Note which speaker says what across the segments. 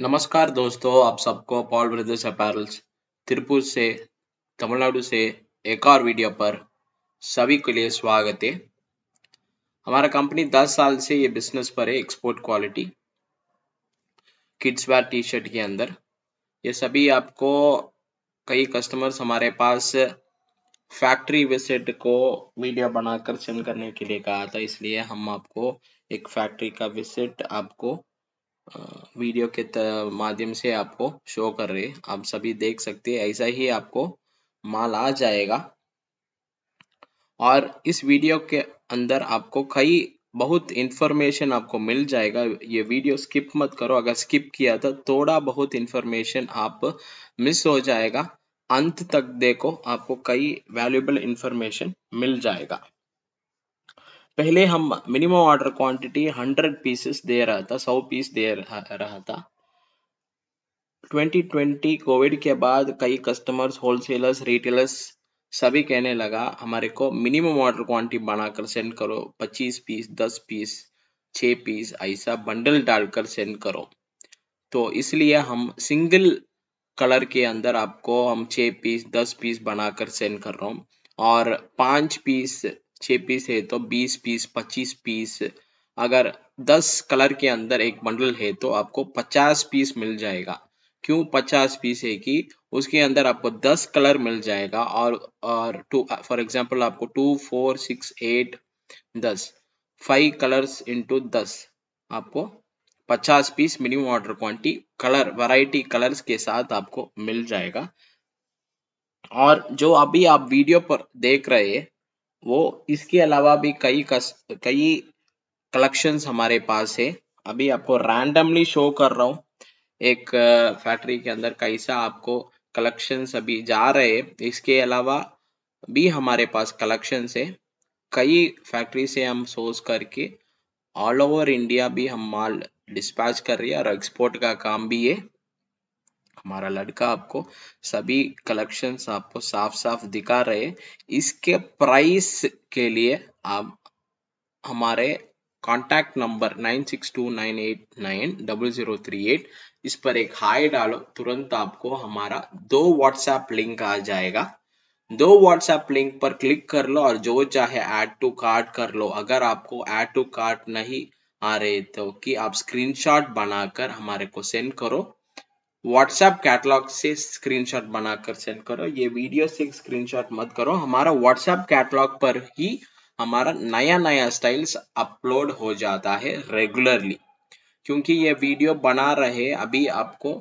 Speaker 1: नमस्कार दोस्तों, आप सबको पॉल ब्रदर्स अपैरल्स तिरुपुर से तमिलनाडु से एक और वीडियो पर सभी के लिए स्वागत है। हमारा कंपनी 10 साल से ये बिज़नेस पर है export quality kids wear T shirt के अंदर। ये सभी आपको कई कस्टमर्स हमारे पास फैक्ट्री विज़िट को वीडियो बनाकर सेंड करने के लिए कहा था, इसलिए हम आपको एक फैक्ट्री का विज़िट आपको वीडियो के माध्यम से आपको शो कर रहे आप सभी देख सकते हैं, ऐसा ही आपको माल आ जाएगा। और इस वीडियो के अंदर आपको कई, बहुत इंफॉर्मेशन आपको मिल जाएगा। ये वीडियो स्किप मत करो, अगर स्किप किया तो थोड़ा बहुत इंफॉर्मेशन आप मिस हो जाएगा। अंत तक देखो, आपको कई वैल्यूबल इंफॉर्मेशन मिल जाएगा। पहले हम minimum order quantity hundred pieces दे रहा था, सौ पीस दे रहा था। 2020 कोविड के बाद कई कस्टमर्स होलसेलर्स रिटेलर्स सभी कहने लगा, हमारे को मिनिमम ऑर्डर क्वांटिटी बनाकर सेंड करो 25 पीस 10 पीस 6 पीस ऐसा बंडल डालकर सेंड करो। तो इसलिए हम सिंगल कलर के अंदर आपको हम 6 पीस 10 पीस बनाकर सेंड कर रहा हूँ। और पाँच पीस छह पीस है तो बीस पीस पच्चीस पीस अगर दस कलर के अंदर एक बंडल है तो आपको पचास पीस मिल जाएगा। क्यों पचास पीस है कि उसके अंदर आपको दस कलर मिल जाएगा और और टू फॉर एग्जांपल आपको टू फोर सिक्स एट दस। फाइव कलर्स इंटू दस। आपको पचास piece minimum order quantity colour variety colours के साथ आपको मिल जाएगा। और जो अभी आप वीडियो पर देख रहे हैं वो इसके अलावा भी कई कस, कई कलेक्शंस हमारे पास है। अभी आपको रैंडमली शो कर रहा हूँ। एक फैक्ट्री के अंदर कैसा आपको कलेक्शंस अभी जा रहे हैं। इसके अलावा भी हमारे पास कलेक्शंस है। कई फैक्ट्री से हम सोर्स करके। ऑल ओवर इंडिया भी हम माल डिस्पैच कर रही है और एक्सपोर्ट का काम भी है। हमारा लड़का आपको सभी कलेक्शंस आपको साफ़ साफ़ दिखा रहे इसके प्राइस के लिए आप हमारे contact number nine six two nine eight nine double zero three eight इस पर एक हाई डालो, तुरंत आपको हमारा दो व्हाट्सएप लिंक आ जाएगा। दो व्हाट्सएप लिंक पर क्लिक कर लो और जो चाहे ऐड टू कार्ट कर लो। अगर आपको ऐड टू कार्ट नहीं आ रहे तो कि आप स्क्रीनशॉट बनाकर हमारे को सेंड करो। व्हाट्सएप कैटलॉग से स्क्रीनशॉट बनाकर सेंड करो। ये वीडियो से स्क्रीनशॉट मत करो। हमारा व्हाट्सएप कैटलॉग पर ही हमारा नया नया स्टाइल्स अपलोड हो जाता है रेगुलरली क्योंकि ये वीडियो बना रहे अभी आपको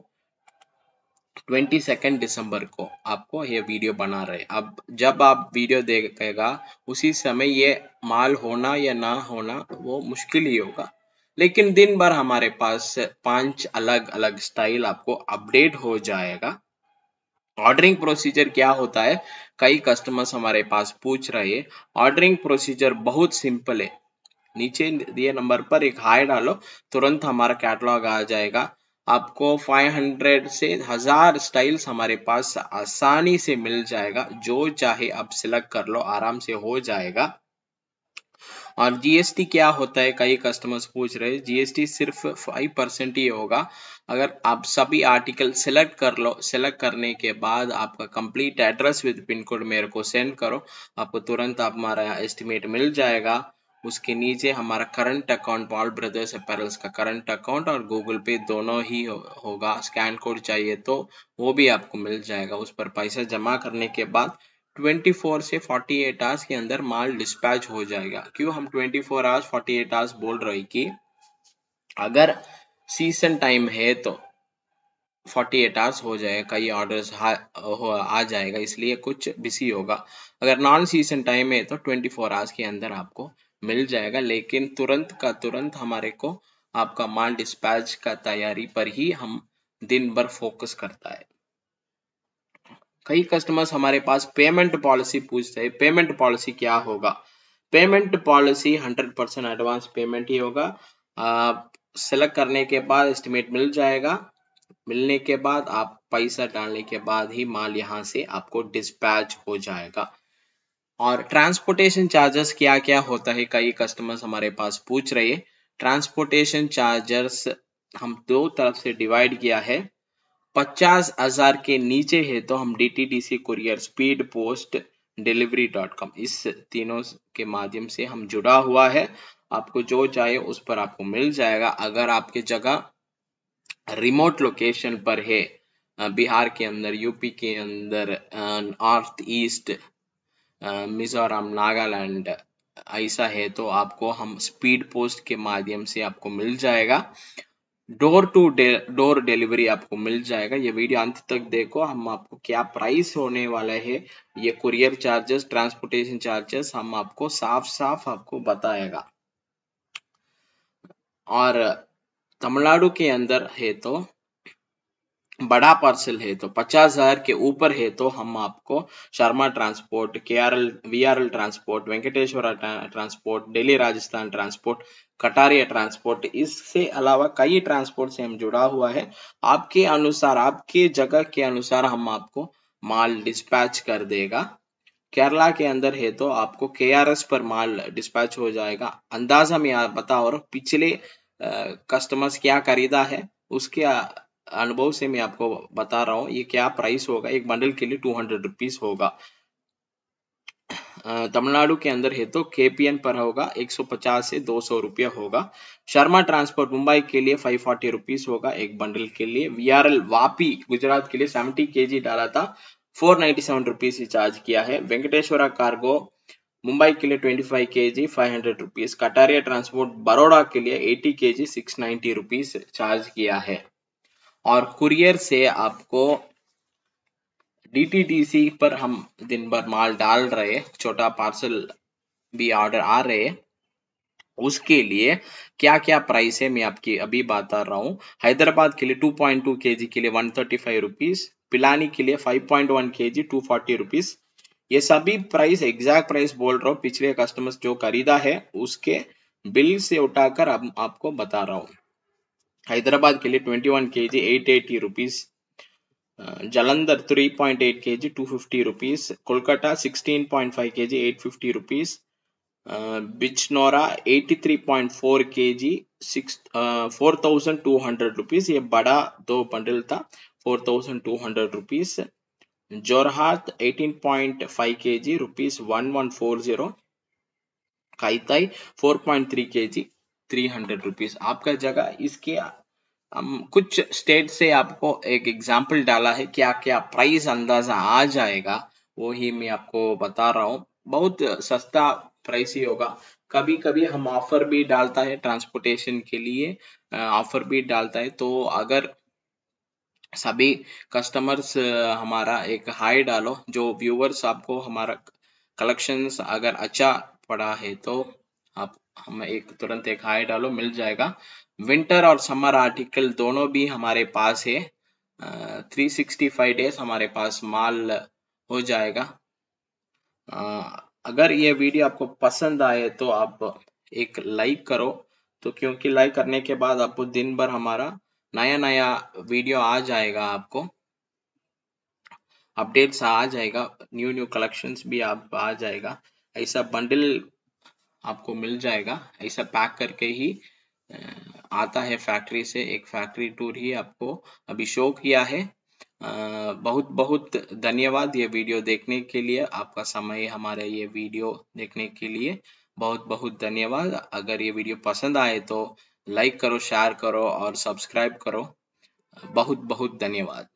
Speaker 1: ट्वेंटी सेकेंड दिसंबर को आपको ये वीडियो बना रहे। अब जब आप वीडियो देखेगा, उसी समय ये माल होना या ना होना वो मुश्किल ही होगा। लेकिन दिन भर हमारे पास पाँच अलग अलग स्टाइल आपको अपडेट हो जाएगा। ऑर्डरिंग प्रोसीजर क्या होता है? कई कस्टमर्स हमारे पास पूछ रहे हैं ऑर्डरिंग प्रोसीजर बहुत सिंपल है। नीचे दिए नंबर पर एक हाई डालो, तुरंत हमारा कैटलॉग आ जाएगा। आपको 500 से हज़ार स्टाइल्स हमारे पास आसानी से मिल जाएगा। जो चाहे आप सिलेक्ट कर लो, आराम से हो जाएगा। और जीएसटी क्या होता है कई कस्टमर्स पूछ रहे हैं। जीएसटी सिर्फ़ फाइव परसेंट ही होगा। अगर आप सभी आर्टिकल सेलेक्ट कर लो सेलेक्ट करने के बाद आपका complete address with pin code मेरे को सेंड करो। आपको तुरंत आप हमारा एस्टिमेट मिल जाएगा। उसके नीचे हमारा current account Paul brothers apparels का करंट अकाउंट और गूगल पे दोनों ही हो, होगा। स्कैन कोड चाहिए तो वो भी आपको मिल जाएगा। उस पर पैसा जमा करने के बाद 24 से 48 आवर्स के अंदर माल डिस्पैच हो जाएगा। क्यों? हम 24 आवर्स 48 आवर्स बोल रहे कि अगर सीज़न टाइम है तो 48 आवर्स हो जाएगा कई ऑर्डर्स आ जाएगा, इसलिए कुछ बिज़ी होगा। अगर नॉन सीज़न टाइम है तो 24 आवर्स के अंदर आपको मिल जाएगा, लेकिन तुरंत का तुरंत हमारे को आपका माल डिस्पैच का तैयारी पर ही हम दिन भर फोकस करता है। कई कस्टमर्स हमारे पास पेमेंट पॉलिसी पूछते हैं पेमेंट पॉलिसी क्या होगा? Payment policy hundred percent advance payment ही होगा। सेलेक्ट करने के बाद एस्टिमेट मिल जाएगा। मिलने के बाद आप पैसा डालने के बाद ही माल यहाँ से आपको डिस्पैच हो जाएगा। और ट्रांसपोर्टेशन चार्जेस क्या क्या होता है, कई कस्टमर्स हमारे पास पूछ रहे ट्रांसपोर्टेशन चार्जर्स हम दो तरफ़ से डिवाइड किया है। पचास हज़ार के नीचे है तो हम D T D C courier speed post delivery dot com इस तीनों के माध्यम से हम जुड़ा हुआ है। आपको जो चाहिए उस पर आपको मिल जाएगा। अगर आपके जगह रिमोट लोकेशन पर है बिहार के अंदर यूपी के अंदर नॉर्थ ईस्ट मिजोरम, नागालैंड, ऐसा है तो आपको हम स्पीड पोस्ट के माध्यम से आपको मिल जाएगा। डोर टू डोर डिलीवरी आपको मिल जाएगा। ये वीडियो अंत तक देखो। हम आपको क्या प्राइस होने वाला है, ये कुरियर चार्जेस ट्रांसपोर्टेशन चार्जेस हम आपको साफ़ साफ़ आपको बताएगा। और तमिलनाडु के अंदर है तो बड़ा पार्सल है तो पचास हज़ार के ऊपर है तो हम आपको Sharma transport K R L V R L transport Venkateshwara transport Delhi Rajasthan transport Kataria transport इससे अलावा कई ट्रांसपोर्ट से हम जुड़ा हुआ है। आपके अनुसार, आपके जगह के अनुसार हम आपको माल डिस्पैच कर देगा। केरला के अंदर है तो आपको के आर एस पर माल डिस्पैच हो जाएगा। अंदाज़ा में बता और पिछले कस्टमर्स क्या खरीदा है, उसके अनुभव से मैं आपको बता रहा हूँ, ये क्या प्राइस होगा? एक बंडल के लिए टू हंड्रेड रुपीज़ होगा। तमिलनाडु के अंदर है तो केपीएन पर होगा 150 से 200 रुपया होगा। शर्मा ट्रांसपोर्ट मुंबई के लिए 540 रुपीस होगा एक बंडल के लिए। वीआरएल वापी गुजरात के लिए 70 केजी डाला था 497 रुपीस ही चार्ज किया है। वेंकटेश्वरा कार्गो मुंबई के लिए 25 K G five hundred rupees Kataria transport Baroda के लिए 80 K G six ninety rupees charge किया है। और कुरियर से आपको डीटीडीसी पर हम दिन भर माल डाल रहे छोटा पार्सल भी ऑर्डर आ रहे उसके लिए क्या क्या प्राइस है, मैं आपकी अभी बता रहा हूँ। हैदराबाद के लिए 2.2 केजी के जी के लिए 135 रुपीस पिलानी के लिए 5.1 केजी 240 रुपीस ये सभी प्राइस एग्जैक्ट प्राइस बोल रहा हूँ, पिछले कस्टमर्स जो खरीदा है, उसके बिल से उठाकर अब आपको बता रहा हूँ। हैदराबाद के लिए 21 K G eight eighty rupees Jalandhar 3.8 K G two fifty rupees Kolkata 16.5 K G eight fifty rupees बिचनोरा 83.4 K G six four thousand two hundred rupees ये बड़ा दो बंडल था four thousand two hundred rupees Jorhat 18.5 kg rupees 1140 काइताई 4.3 kg 300 rupees आपका जगह इसके, हम कुछ स्टेट से आपको एक एग्ज़ाम्पल डाला है क्या क्या प्राइस अंदाज़ा आ जाएगा वो ही मैं आपको बता रहा हूँ। बहुत सस्ता प्राइस ही होगा। कभी कभी हम ऑफ़र भी डालता है ट्रांसपोर्टेशन के लिए ऑफ़र भी डालता है। तो अगर सभी कस्टमर्स हमारा एक हाई डालो, जो व्यूवर्स आपको हमारा कलेक्शंस अगर अच्छा पड़ा है तो आप हम एक तुरंत एक हाई डालो मिल जाएगा। विंटर और समर आर्टिकल दोनों भी हमारे पास है। थ्री सिक्सटी फाइव डेज़ हमारे पास माल हो जाएगा। आ, अगर ये वीडियो आपको पसंद आए तो आप एक लाइक करो। तो क्योंकि लाइक करने के बाद आपको दिन भर हमारा नया नया वीडियो आ जाएगा आपको। अपडेट्स आ जाएगा न्यू न्यू कलेक्शंस भी आप आ जाएगा। ऐसा बंडल आपको मिल जाएगा। ऐसा पैक करके ही आता है फैक्ट्री से। एक फैक्ट्री टूर ही आपको अभी शो किया है। बहुत बहुत धन्यवाद ये वीडियो देखने के लिए, आपका समय, हमारे ये वीडियो देखने के लिए। बहुत बहुत धन्यवाद। अगर ये वीडियो पसंद आए तो लाइक करो, शेयर करो और सब्सक्राइब करो। बहुत बहुत धन्यवाद।